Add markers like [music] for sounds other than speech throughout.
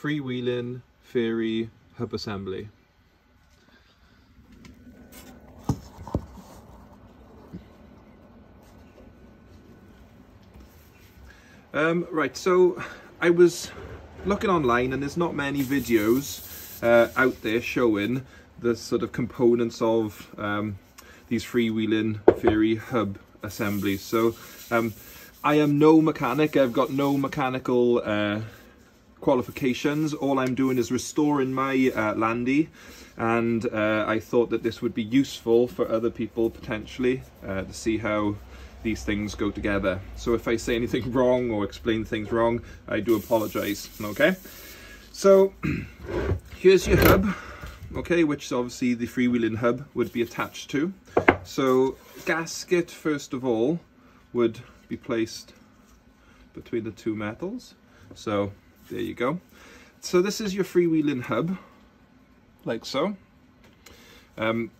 freewheeling Fairey hub assembly. Um, right, so I was looking online and there's not many videos uh, out there showing the sort of components of um, these freewheeling Fairey hub assemblies. So um, I am no mechanic, I've got no mechanical uh, qualifications. All I'm doing is restoring my uh, Landy and uh, I thought that this would be useful for other people potentially uh, to see how these things go together. So if I say anything [laughs] wrong or explain things wrong, I do apologize, okay? So [clears throat] here's your hub, okay, which obviously the freewheeling hub would be attached to. So gasket, first of all, would be placed between the two metals. So there you go. So this is your freewheeling hub, like so. Um,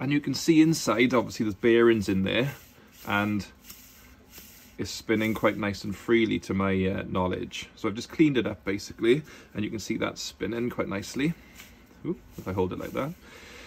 and you can see inside, obviously there's bearings in there, and it's spinning quite nice and freely to my uh, knowledge. So I've just cleaned it up basically, and you can see that spinning quite nicely. Ooh, if I hold it like that.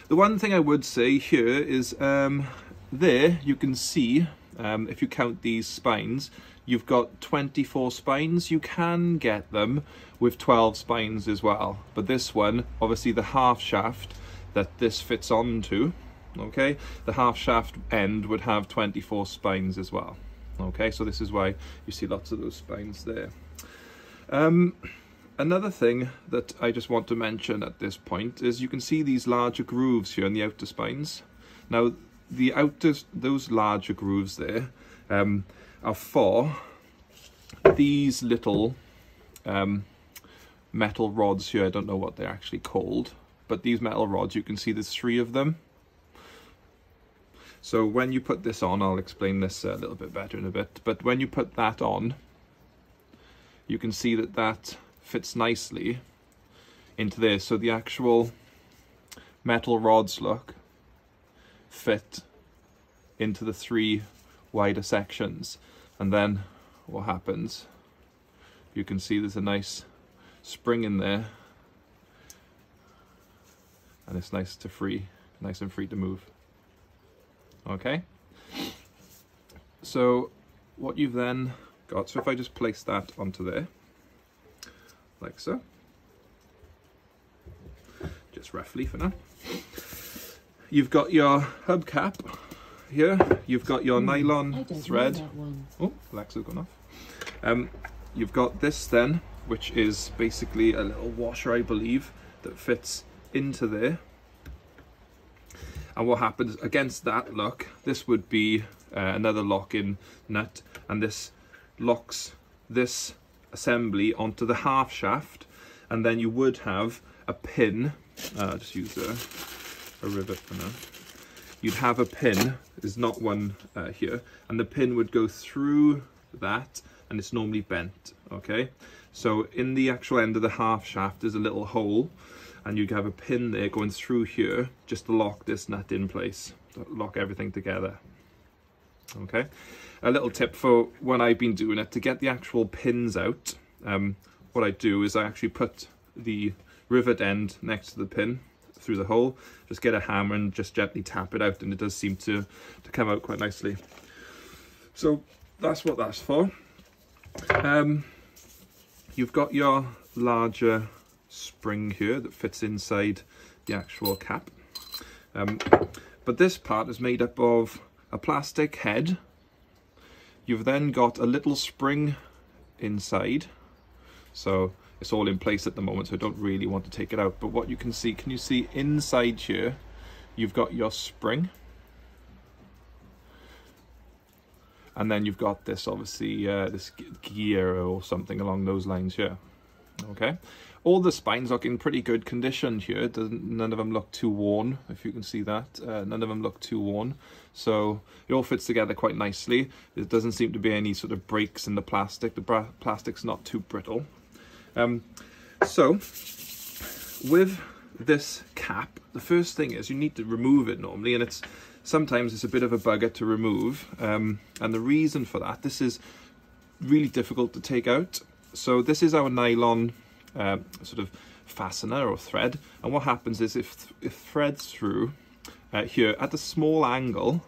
The one thing I would say here is um, there you can see, um, if you count these spines, you've got 24 spines. You can get them with 12 spines as well. But this one, obviously the half shaft that this fits onto, okay the half shaft end would have 24 spines as well okay so this is why you see lots of those spines there um, another thing that I just want to mention at this point is you can see these larger grooves here in the outer spines now the outer those larger grooves there um, are for these little um, metal rods here I don't know what they're actually called but these metal rods you can see there's three of them so when you put this on, I'll explain this a little bit better in a bit, but when you put that on, you can see that that fits nicely into this. So the actual metal rods look fit into the three wider sections. And then what happens, you can see there's a nice spring in there. And it's nice to free, nice and free to move. Okay? So what you've then got, so if I just place that onto there, like so, just roughly for now, you've got your hubcap here, you've got your nylon thread, oh, Alexa's gone off, um, you've got this then, which is basically a little washer, I believe, that fits into there, and what happens against that lock this would be uh, another lock-in nut and this locks this assembly onto the half shaft and then you would have a pin. Uh, just use a, a rivet for now you'd have a pin there's not one uh, here and the pin would go through that and it's normally bent okay so in the actual end of the half shaft there's a little hole and you'd have a pin there going through here just to lock this nut in place, lock everything together. Okay, a little tip for when I've been doing it, to get the actual pins out, um, what I do is I actually put the rivet end next to the pin through the hole, just get a hammer and just gently tap it out and it does seem to, to come out quite nicely. So that's what that's for. Um, you've got your larger spring here that fits inside the actual cap. Um, but this part is made up of a plastic head. You've then got a little spring inside. So it's all in place at the moment, so I don't really want to take it out. But what you can see, can you see inside here, you've got your spring. And then you've got this, obviously, uh, this gear or something along those lines here. Okay, all the spines look in pretty good condition here. none of them look too worn, if you can see that. Uh, none of them look too worn. So it all fits together quite nicely. There doesn't seem to be any sort of breaks in the plastic. The plastic's not too brittle. Um, so with this cap, the first thing is you need to remove it normally, and it's sometimes it's a bit of a bugger to remove. Um, and the reason for that, this is really difficult to take out. So this is our nylon uh, sort of fastener or thread. And what happens is if, if threads through uh, here at a small angle,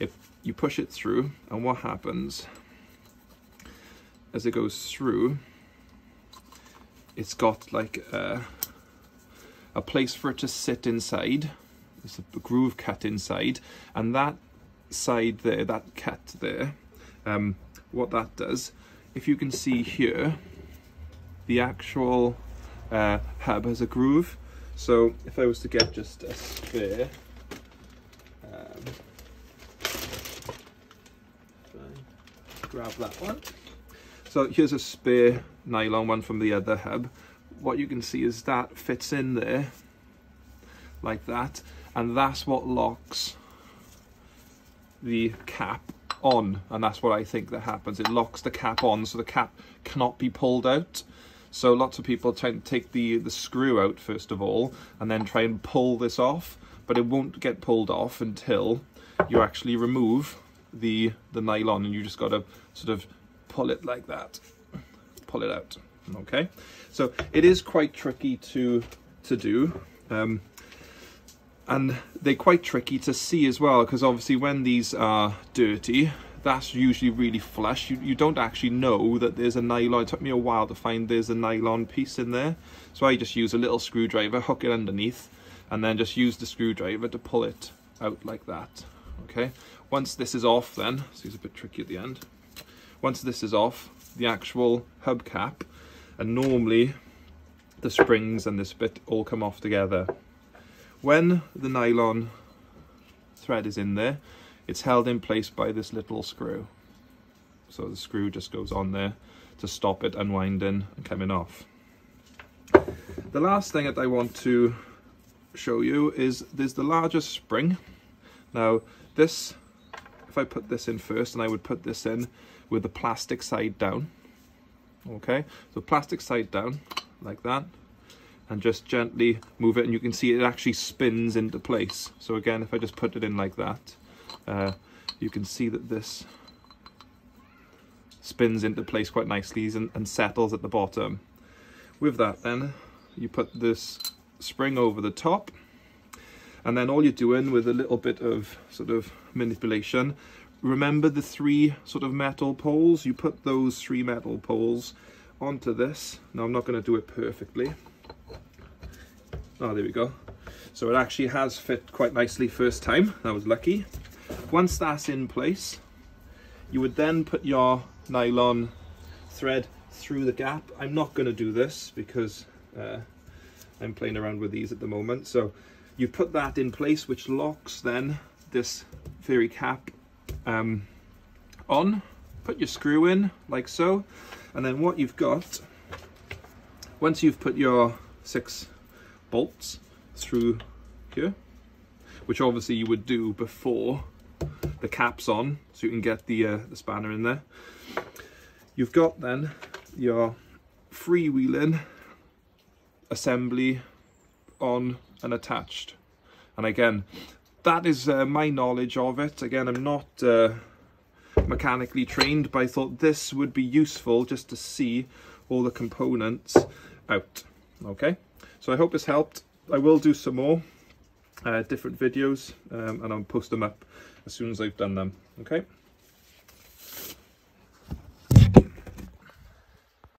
if you push it through and what happens as it goes through, it's got like a, a place for it to sit inside. There's a groove cut inside and that side there, that cut there, um, what that does, if you can see here, the actual uh, hub has a groove. So if I was to get just a spare, um, grab that one. So here's a spare nylon one from the other hub. What you can see is that fits in there like that and that's what locks the cap on and that's what I think that happens it locks the cap on so the cap cannot be pulled out so lots of people try to take the the screw out first of all and then try and pull this off but it won't get pulled off until you actually remove the the nylon and you just got to sort of pull it like that. Pull it out okay? So it is quite tricky to to do um, and they're quite tricky to see as well because obviously when these are dirty that's usually really flush. You, you don't actually know that there's a nylon. It took me a while to find there's a nylon piece in there. So I just use a little screwdriver hook it underneath and then just use the screwdriver to pull it out like that okay? Once this is off then so it's a bit tricky at the end once this is off the actual hubcap and normally the springs and this bit all come off together when the nylon thread is in there, it's held in place by this little screw. So the screw just goes on there to stop it unwinding and coming off. The last thing that I want to show you is there's the largest spring. Now this, if I put this in first and I would put this in with the plastic side down. Okay, so plastic side down like that and just gently move it and you can see it actually spins into place. So again, if I just put it in like that, uh, you can see that this spins into place quite nicely and, and settles at the bottom. With that then, you put this spring over the top and then all you're doing with a little bit of sort of manipulation, remember the three sort of metal poles? You put those three metal poles onto this. Now I'm not going to do it perfectly Oh, there we go. So it actually has fit quite nicely first time. That was lucky. Once that's in place, you would then put your nylon thread through the gap. I'm not going to do this because uh, I'm playing around with these at the moment. So you put that in place, which locks then this Fairey cap um, on. Put your screw in like so. And then what you've got, once you've put your six bolts through here, which obviously you would do before the cap's on, so you can get the, uh, the spanner in there. You've got then your freewheeling assembly on and attached. And again, that is uh, my knowledge of it. Again, I'm not uh, mechanically trained, but I thought this would be useful just to see all the components out. Okay. So I hope this helped. I will do some more uh, different videos um, and I'll post them up as soon as I've done them. Okay.